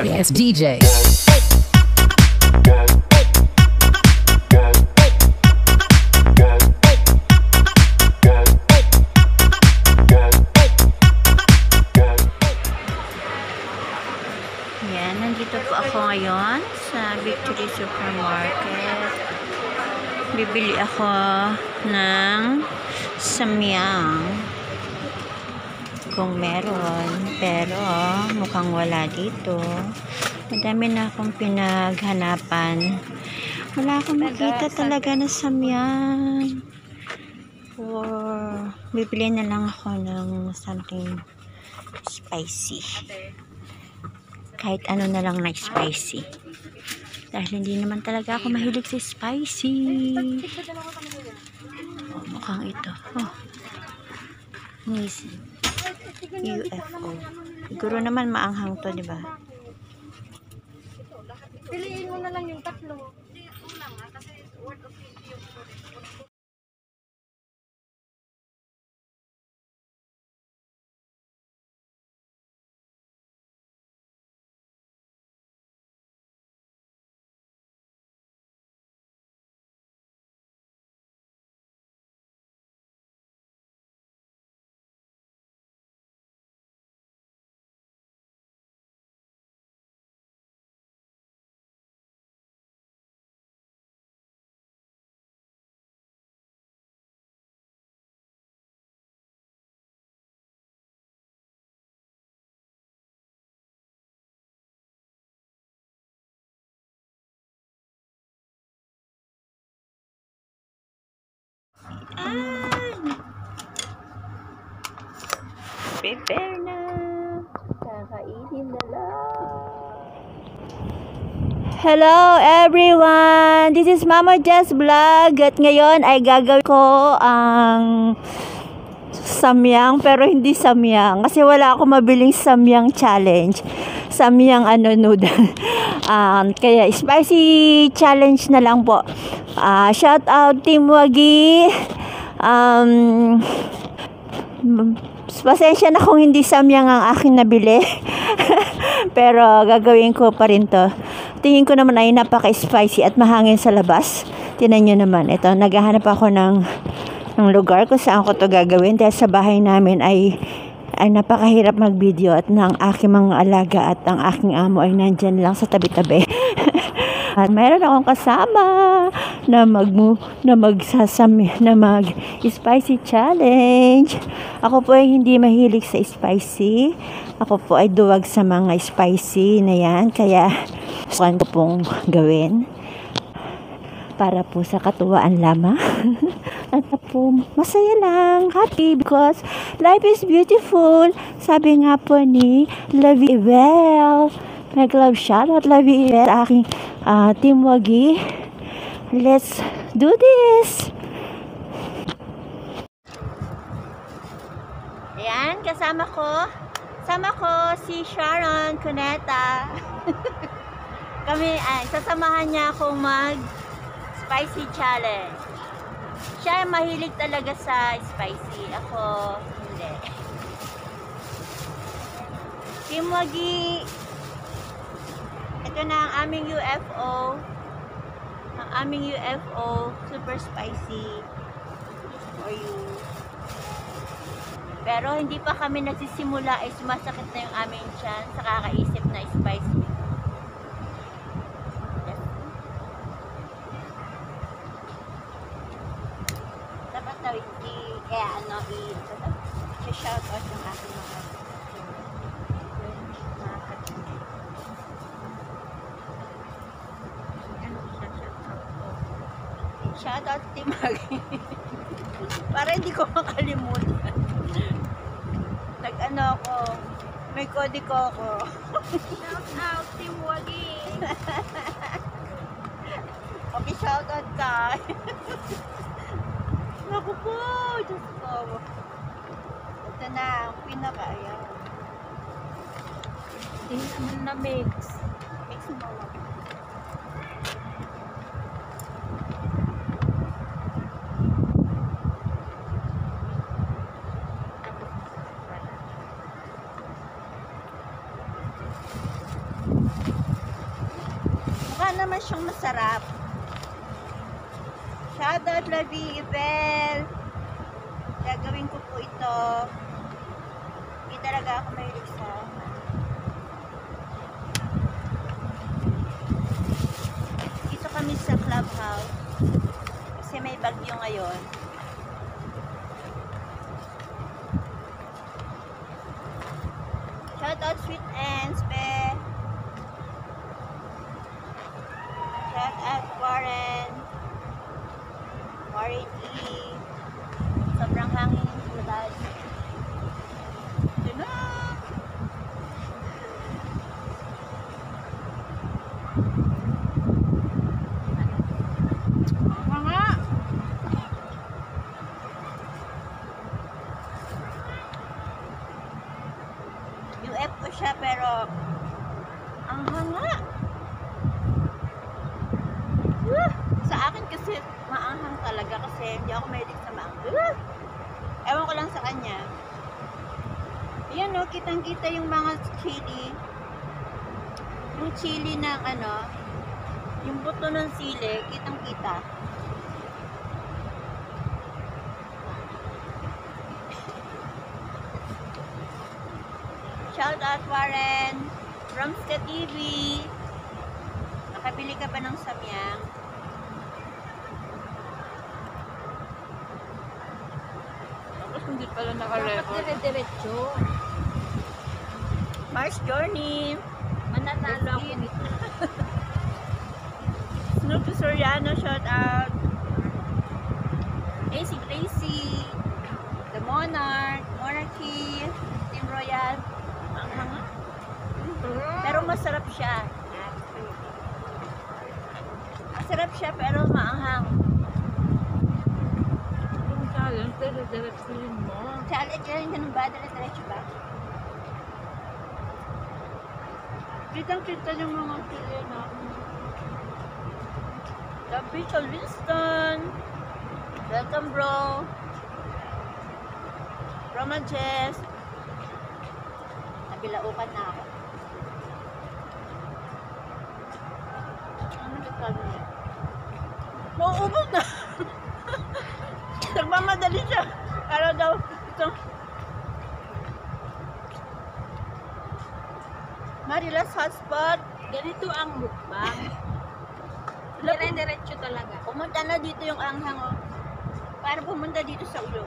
sorry DJ. Yan, nandito po ako ngayon sa Victory Supermarket. Bibili ako ng samyang. Kung meron. Pero mukhang wala dito. Madami na akong pinaghanapan. Wala akong makita talaga na samyang. Or bibili na lang ako ng something spicy kahit ano na lang na spicy. Dahil hindi naman talaga ako mahilig sa spicy. Oh, mukhang ito. Oh. Nice. UFO. Siguro naman maanghang to, di ba? Piliin mo na lang yung tatlo. Prepare na. Kakainin na lang. Hello everyone! This is Mama Jess Vlog at ngayon ay gagawin ko ang samyang pero hindi samyang kasi wala ako mabiling samyang challenge. Samyang ano noodle. um, kaya spicy challenge na lang po. Ah, shout out Team Wagi. Um, pasensya na kung hindi samyang ang aking nabili. Pero gagawin ko pa rin to. Tingin ko naman ay napaka-spicy at mahangin sa labas. Tinan nyo naman. Ito, naghahanap ako ng, ng lugar kung saan ko to gagawin. Dahil sa bahay namin ay ay napakahirap mag-video at ng aking mga alaga at ang aking amo ay nandyan lang sa tabi-tabi. at mayroon akong kasama na mag na magsasami na mag spicy challenge. Ako po ay hindi mahilig sa spicy. Ako po ay duwag sa mga spicy na yan. Kaya sukan ko pong gawin para po sa katuwaan lamang. At po, masaya lang, happy because life is beautiful. Sabi nga po ni Lovey Well. Mag love shoutout Lovey Well, aking uh, team wagi. Let's do this! Ayan, kasama ko. Kasama ko si Sharon Cuneta. Kami, ay, sasamahan niya akong mag spicy challenge. Siya mahilig talaga sa spicy. Ako, hindi. Team Wagi, ito na ang aming UFO. Ang aming UFO, super spicy. For you. Pero hindi pa kami nagsisimula ay sumasakit na yung aming tiyan sa kakaisip na spicy. dapat daw i kaya ano i shout out yung aking mga katuloy. Ano shout out ko? Shout out Team Maggie. Para hindi ko makalimutan. Nag-ano ako, may kode ko ako. Shout out, Team Wagi. Okay, shout out ka. Naku po, Diyos ko. Ito na, ang pinaka, ayan. Hindi naman na mix. Mix mo lang. Mukha naman siyang masarap. Shoutout Lavi Ibel. Gagawin ko po ito. Hindi talaga ako mahilig sa Dito kami sa clubhouse. Kasi may bagyo ngayon. Shoutout Sweet Ends, be. Shoutout Warren. Warren E. Sobrang hangin yung labas. Yun na. Mga! UF ko siya pero ang hanga. Woo! Sa akin kasi maanghang talaga kasi hindi ako mahilig sa maanghang. Woo! Ewan ko lang sa kanya. Ayan o, kitang-kita yung mga chili. Yung chili ng ano, yung buto ng sili, kitang-kita. Shout out Warren from the TV. Nakabili ka ba ng samyang? Hindi pala Dapat naka-record. dire-diretso. Mars Journey. Mananalo ako nito. Snoopy Soriano, shout out. AC Gracie. The Monarch. Monarchy. Team Royal. Ang hanga. Pero masarap siya. Masarap siya pero maanghang. Yung challenge, dire-diretso yun mo. Challenge yan ganun ba? Dire-diretso ba? Kitang-kita yung mga The Beetle Winston. Welcome bro. Roma Jess. Nabilaukan na ako. Ano nagsabi niya? Mauubos na. Nagmamadali siya. Para daw, ito. Marilas Hotspot. Ganito ang mukbang. Dire-diretso talaga. Pumunta na dito yung anghang, oh. Para pumunta dito sa ulo.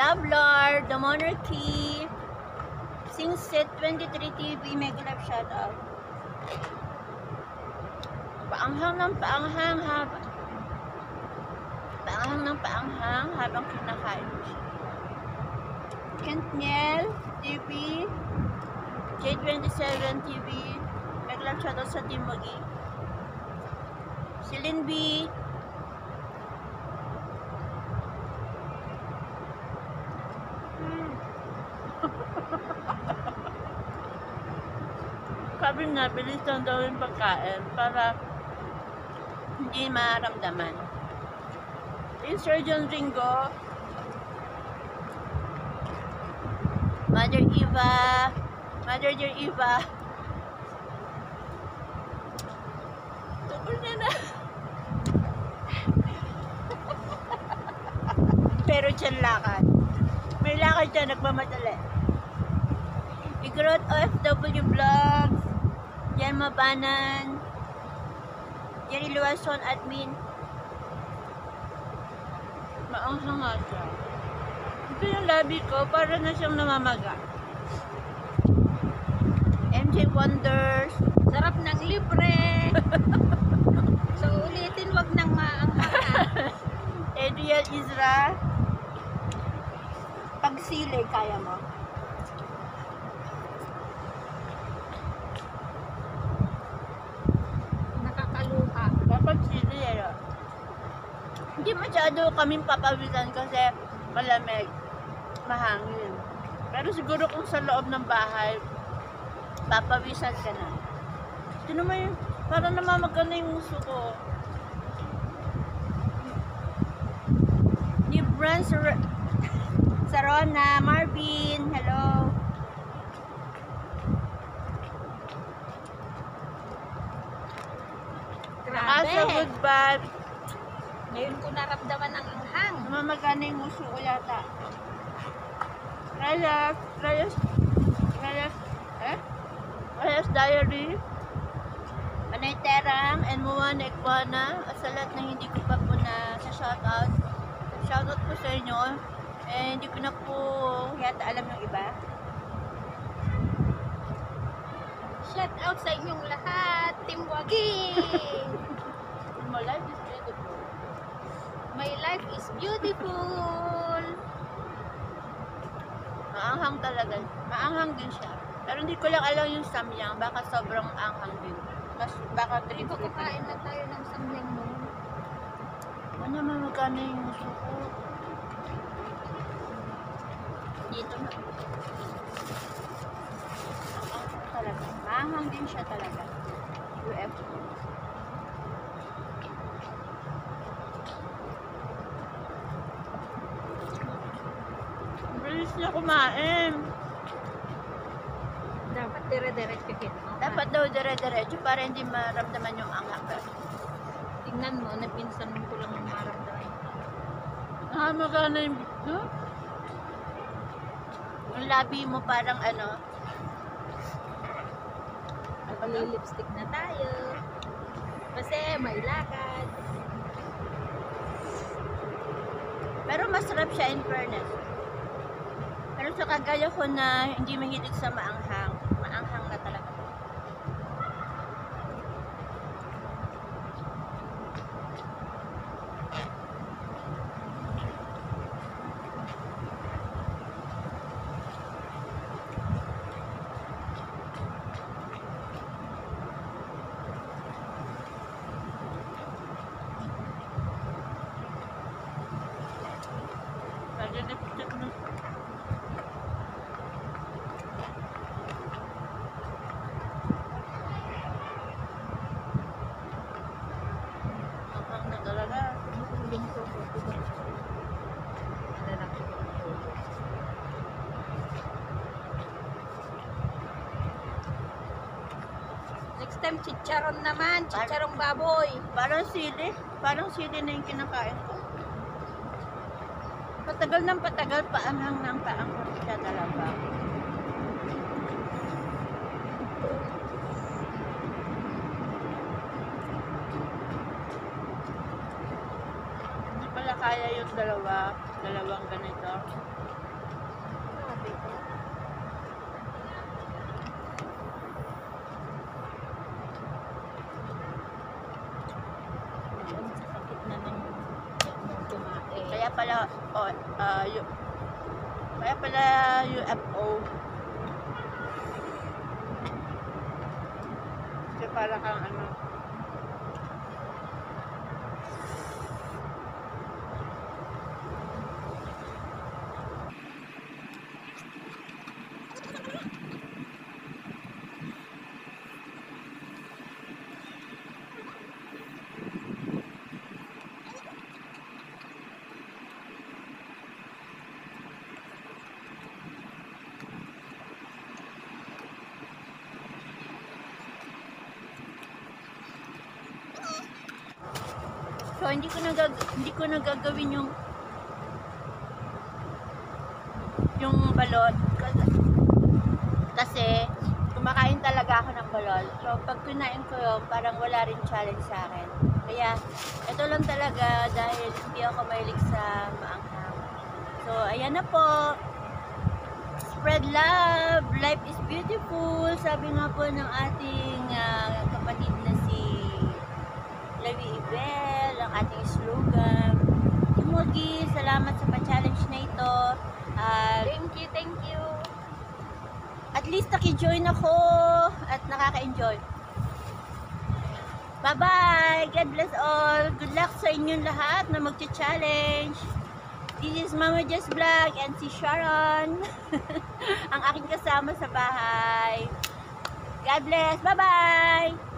Love Lord, The Monarchy, Singset 23 TV, Mega Love Shoutout. Paanghang ng paanghang habang paanghang ng paanghang habang kinakain mo siya. Kent Niel TV, J27 TV, Mega Love Shoutout sa Team Magi. Celine B. Sabi na, bilis lang daw yung pagkain para hindi maramdaman. Insurgent Ringo. Mother Eva. Mother dear Eva. Tupol niya na. Pero dyan lakad. May lakad dyan, nagmamadali. Igrot OFW Vlogs. Jan Mabanan. Jerry Luason, admin. Maanghang nga siya. Ito yung labi ko, para na siyang namamaga. MJ Wonders. Sarap ng libre. so ulitin, wag nang maanghangan. Adriel Isra. Pagsili, kaya mo. Nakakaluha. Dapat sili, ano. Hindi masyado kaming papawisan kasi malamig, mahangin. Pero siguro kung sa loob ng bahay, papawisan ka na. Ito naman yung, parang namamaga na yung uso ko. New Brand Sar- Sarona, Marvin, hello. good vibe. Ngayon ko naramdaman ang anghang. Namamagana yung muso ko yata. Rayas, Rayas, Rayas, eh? Rayas Diary. Panay Terang and Muwana Ekwana. At sa lahat ng hindi ko pa po na sa shoutout. Shoutout po sa inyo. Eh, hindi ko na po yata alam yung iba. Shout out sa inyong lahat, Team Waging! My life is beautiful. My life is beautiful! Maanghang talaga. Maanghang din siya. Pero hindi ko lang alam yung samyang. Baka sobrang anghang din. Mas baka trip Ito kakain na tayo ng samyang noon. Ano naman magkano yung gusto ko? Dito na. Maanghang talaga. Maanghang din siya talaga. UF. Bilis niya kumain. Dapat dire-diretso kita. Dapat daw dire-diretso para hindi maramdaman yung anghang. Tingnan mo, napinsan ko lang ang maramdaman. Ah, magana yung huh? Ang labi mo parang ano, Magli-lipstick na tayo. Kasi may lakad. pero masarap siya in fairness. Pero sa kagaya ko na hindi mahilig sa maanghang, maanghang na talaga. Lagi lipstick na. Anghang na talaga. Huling ko ko. Ano lang ko. Time, chicharon naman. Chicharong baboy. Parang sili. Parang sili na yung kinakain ko. Patagal ng patagal, paanghang ng paanghang siya talaga. Hindi pala kaya yung dalawa, dalawang ganito. Grabe ko. Ang sakit na ng ng kumain. Kaya pala, oh, yu- kaya pala UFO. Kasi para kang ano, Hindi ko na hindi ko na gagawin yung yung balot kasi, kumakain talaga ako ng balot. So pag kinain ko yun, parang wala rin challenge sa akin. Kaya ito lang talaga dahil hindi ako mahilig sa maanghang. So ayan na po. Spread love. Life is beautiful. Sabi nga po ng ating ah, kapatid na si Lavi Ibel, ang ating slogan. Tumugi, salamat sa pa-challenge na ito. At Thank you, thank you. at least naki-join ako at nakaka-enjoy. Bye-bye! God bless all! Good luck sa inyong lahat na magcha-challenge. This is Mama Just Vlog and si Sharon. ang aking kasama sa bahay. God bless! Bye-bye!